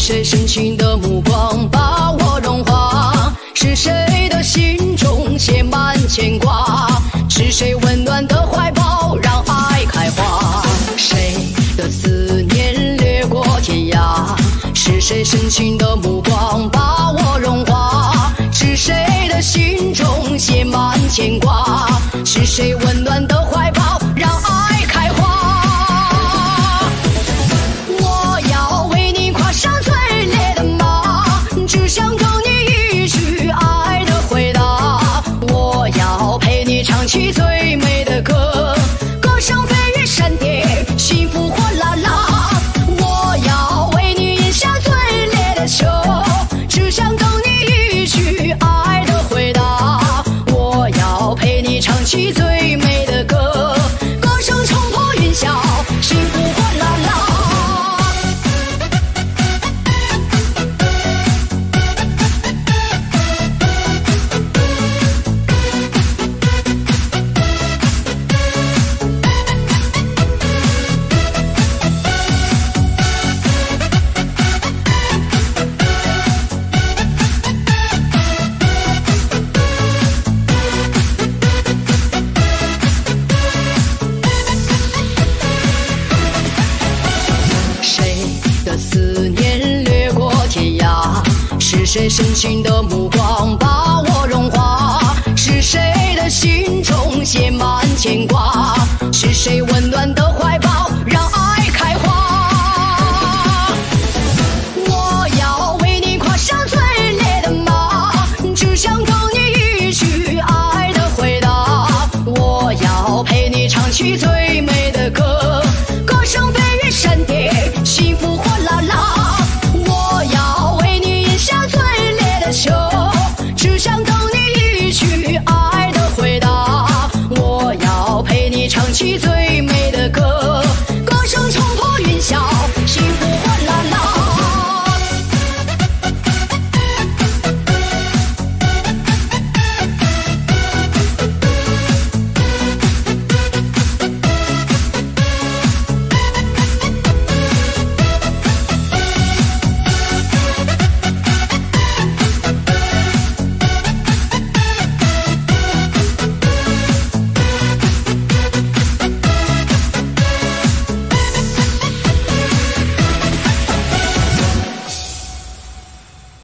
谁深情的目光把我融化？是谁的心中写满牵挂？是谁温暖的怀抱让爱开花？谁的思念掠过天涯？是谁深情的目光把去做。的思念掠过天涯？是谁深情的目光把我融化？是谁的心中写满牵挂？伤痛